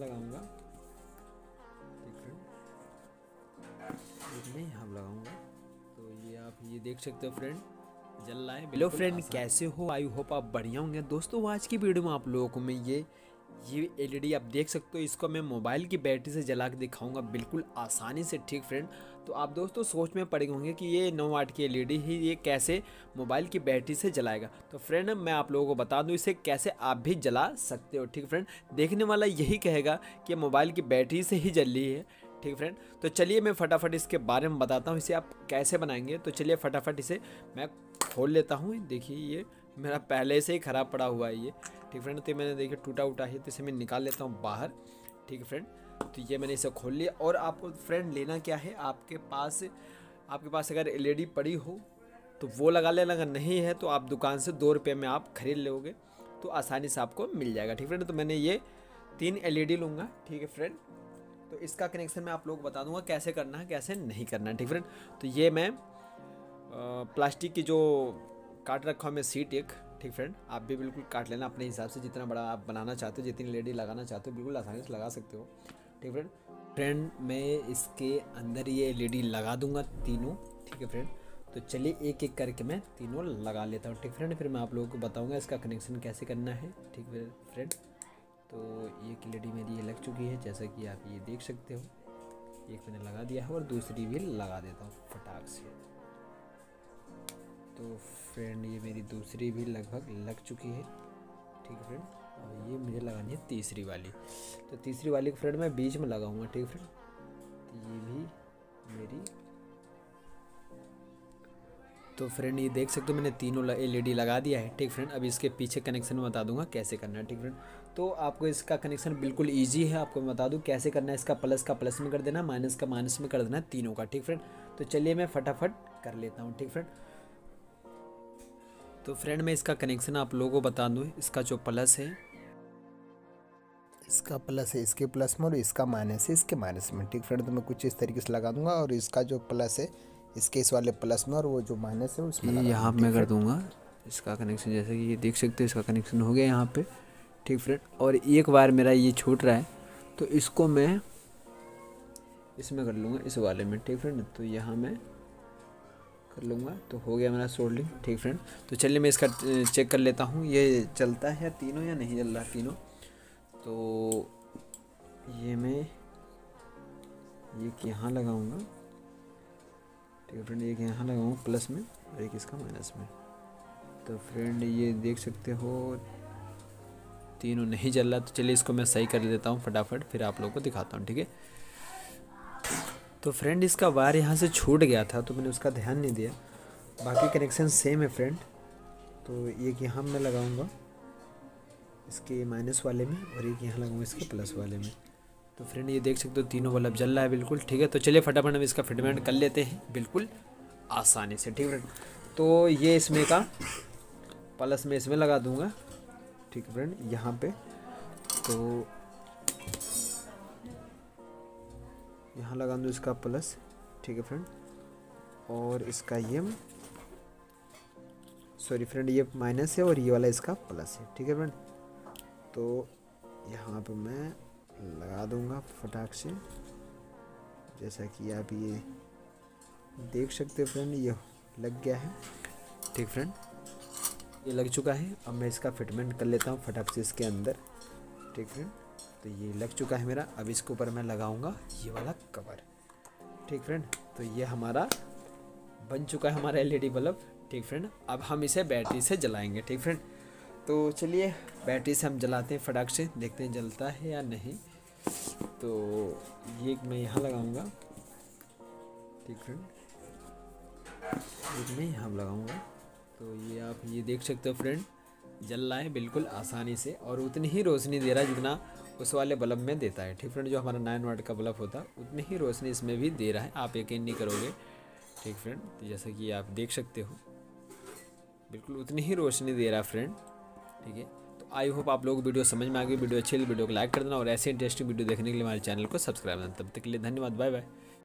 लगाऊँगा। नहीं हम लगाऊँगा। तो ये आप ये देख सकते हो फ्रेंड जल रहा है हेलो फ्रेंड कैसे हो? आई होप आप बढ़िया होंगे। दोस्तों आज की वीडियो में आप लोगों को मैं ये ये एलईडी आप देख सकते हो, इसको मैं मोबाइल की बैटरी से जला के दिखाऊँगा बिल्कुल आसानी से, ठीक फ्रेंड? तो आप दोस्तों सोच में पड़े होंगे कि ये नौ वाट की एलईडी ही ये कैसे मोबाइल की बैटरी से जलाएगा। तो फ्रेंड, मैं आप लोगों को बता दूँ, इसे कैसे आप भी जला सकते हो, ठीक फ्रेंड? देखने वाला यही कहेगा कि मोबाइल की बैटरी से ही जल रही है, ठीक फ्रेंड? तो चलिए मैं फटाफट इसके बारे में बताता हूँ, इसे आप कैसे बनाएँगे? तो चलिए फटाफट इसे मैं खोल लेता हूँ। देखिए ये मेरा पहले से ही ख़राब पड़ा हुआ है ये। ठीक फ्रेंड तो मैंने देखिए टूटा उटा है तो इसे मैं निकाल लेता हूँ बाहर। ठीक है फ्रेंड तो ये मैंने इसे खोल लिया। और आपको फ्रेंड लेना क्या है? आपके पास आपके पास अगर एलईडी पड़ी हो तो वो लगा लेना। अगर नहीं है तो आप दुकान से दो रुपये में आप खरीद लोगे तो आसानी से आपको मिल जाएगा। ठीक फ्रेंड तो मैंने ये तीन एल लूँगा। ठीक है फ्रेंड तो इसका कनेक्शन मैं आप लोग बता दूँगा, कैसे करना है, कैसे नहीं करना है। ठीक फ्रेंड तो ये मैं प्लास्टिक की जो काट रखा हूँ मैं सीट एक, ठीक फ्रेंड आप भी बिल्कुल काट लेना अपने हिसाब से, जितना बड़ा आप बनाना चाहते हो, जितनी लेडी लगाना चाहते हो, बिल्कुल आसानी से लगा सकते हो। ठीक फ्रेंड फ्रेंड मैं इसके अंदर ये लेडी लगा दूँगा तीनों, ठीक है फ्रेंड तो चलिए एक एक करके मैं तीनों लगा लेता हूँ, ठीक फ्रेंड फिर मैं आप लोगों को बताऊँगा इसका कनेक्शन कैसे करना है, ठीक है फ्रेंड तो एक लेडी मेरी ये लग चुकी है, जैसा कि आप ये देख सकते हो। एक मैंने लगा दिया है और दूसरी भी लगा देता हूँ, फटाक से। तो फ्रेंड ये मेरी दूसरी भी लगभग लग चुकी है। ठीक है फ्रेंड और ये मुझे लगानी है तीसरी वाली। तो तीसरी वाली को फ्रेंड मैं बीच में लगाऊँगा, ठीक है फ्रेंड तो ये भी मेरी तो फ्रेंड ये देख सकते हो मैंने तीनों एलईडी लगा दिया है। ठीक फ्रेंड अब इसके पीछे कनेक्शन बता दूँगा कैसे करना है, ठीक फ्रेंड तो आपको इसका कनेक्शन बिल्कुल इजी है। आपको मैं बता दूँ कैसे करना है, इसका प्लस का प्लस में कर देना माइनस का माइनस में कर देना तीनों का, ठीक फ्रेंड तो चलिए मैं फटाफट कर लेता हूँ, ठीक फ्रेंड तो फ्रेंड मैं इसका कनेक्शन आप लोगों को बता दूँ इसका जो प्लस है। इसका प्लस है इसके प्लस में और इसका माइनस है इसके माइनस में। ठीक फ्रेंड तो मैं कुछ इस तरीके से लगा दूँगा और इसका जो प्लस है इसके इस वाले प्लस में और वो जो माइनस है उसमें यहाँ मैं कर दूँगा इसका कनेक्शन जैसे कि ये देख सकते हो इसका कनेक्शन हो गया यहाँ पे। ठीक फ्रेंड और एक बार मेरा ये छूट रहा है तो इसको मैं इसमें कर लूँगा इस वाले में। ठीक फ्रेंड तो यहाँ मैं कर लूँगा। तो हो गया मेरा सोल्डिंग, ठीक फ्रेंड। तो चलिए मैं इसका चेक कर लेता हूँ, ये चलता है तीनों या नहीं चल रहा तीनों। तो ये मैं, एक यहाँ लगाऊँगा। ठीक फ्रेंड, एक यहाँ लगाऊँगा प्लस में और एक इसका माइनस में। तो फ्रेंड, ये देख सकते हो, तीनों नहीं चल रहा। तो चलिए इसको मैं सही कर देता हूँ फटाफट, फिर आप लोगों को दिखाता हूँ, ठीक है? तो फ्रेंड इसका वायर यहाँ से छूट गया था तो मैंने उसका ध्यान नहीं दिया। बाकी कनेक्शन सेम है फ्रेंड तो एक यहाँ मैं लगाऊँगा इसके माइनस वाले में और एक यहाँ लगाऊँगा इसके प्लस वाले में। तो फ्रेंड ये देख सकते हो, तीनों बल्ब जल रहा है, बिल्कुल ठीक है। तो चलिए फटाफट हम इसका फिटमेंट कर लेते हैं, बिल्कुल आसानी से, ठीक है तो ये इसमें का प्लस में इसमें लगा दूँगा, ठीक है फ्रेंड यहाँ पे। तो यहाँ लगा दूँ इसका प्लस ठीक है फ्रेंड और इसका ये सॉरी फ्रेंड ये माइनस है और ये वाला इसका प्लस है, ठीक है फ्रेंड तो यहाँ पे मैं लगा दूँगा फटाक से। जैसा कि आप ये देख सकते हो फ्रेंड ये लग गया है। ठीक फ्रेंड ये लग चुका है। अब मैं इसका फिटमेंट कर लेता हूँ फटाक से इसके अंदर। ठीक फ्रेंड तो ये लग चुका है मेरा। अब इसके ऊपर मैं लगाऊँगा ये वाला कवर ठीक फ्रेंड तो ये हमारा बन चुका है हमारा एलईडी बल्ब। ठीक फ्रेंड अब हम इसे बैटरी से जलाएँगे। ठीक फ्रेंड तो चलिए बैटरी से हम जलाते हैं फटाक से, देखते हैं जलता है या नहीं। तो ये मैं यहाँ लगाऊँगा। ठीक फ्रेंड एक मैं यहाँ लगाऊँगा। तो ये आप ये देख सकते हो फ्रेंड जल रहा है बिल्कुल आसानी से और उतनी ही रोशनी दे रहा है जितना उस वाले बल्ब में देता है। ठीक फ्रेंड, जो हमारा नाइन वाट का बल्ब होता है उतनी ही रोशनी इसमें भी दे रहा है। आप यकीन नहीं करोगे। ठीक फ्रेंड तो जैसा कि आप देख सकते हो। बिल्कुल उतनी ही रोशनी दे रहा है फ्रेंड। ठीक है तो आई होप आप लोग वीडियो समझ में आ गई। वीडियो अच्छी वीडियो को लाइक कर देना और ऐसे इंटरेस्टिंग वीडियो देखने के लिए हमारे चैनल को सब्सक्राइब करना। तब तक के लिए धन्यवाद, बाय बाय।